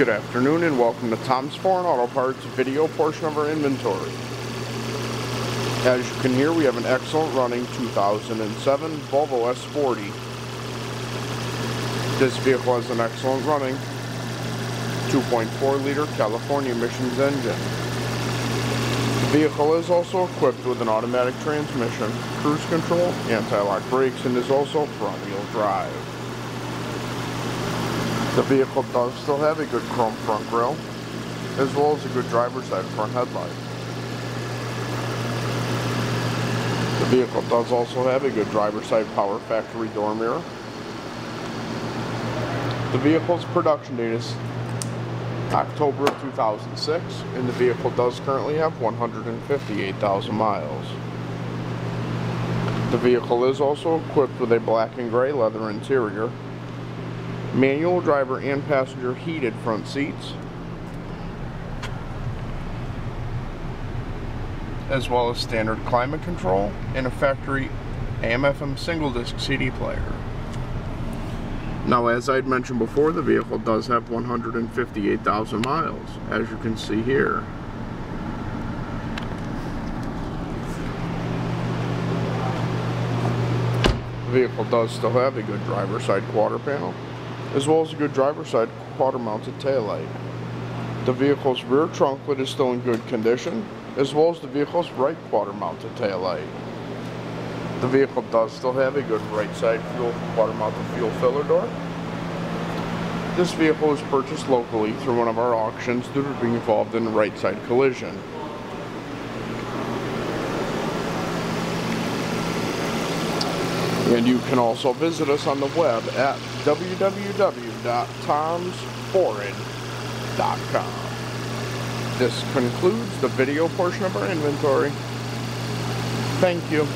Good afternoon and welcome to Tom's Foreign Auto Parts video portion of our inventory. As you can hear, we have an excellent running 2007 Volvo S40. This vehicle has an excellent running 2.4 liter California emissions engine. The vehicle is also equipped with an automatic transmission, cruise control, anti-lock brakes, and is also front wheel drive. The vehicle does still have a good chrome front grille, as well as a good driver's side front headlight. The vehicle does also have a good driver's side power factory door mirror. The vehicle's production date is October of 2006, and the vehicle does currently have 158,000 miles. The vehicle is also equipped with a black and gray leather interior, manual driver and passenger heated front seats, as well as standard climate control and a factory AM/FM single disc CD player. Now as I'd mentioned before, the vehicle does have 158,000 miles, as you can see here. The vehicle does still have a good driver side quarter panel, as well as a good driver side quarter mounted taillight. The vehicle's rear trunk lid is still in good condition, as well as the vehicle's right quarter mounted taillight. The vehicle does still have a good right side fuel quarter mounted fuel filler door. This vehicle was purchased locally through one of our auctions due to being involved in a right side collision. And you can also visit us on the web at www.tomsforeign.com. This concludes the video portion of our inventory. Thank you.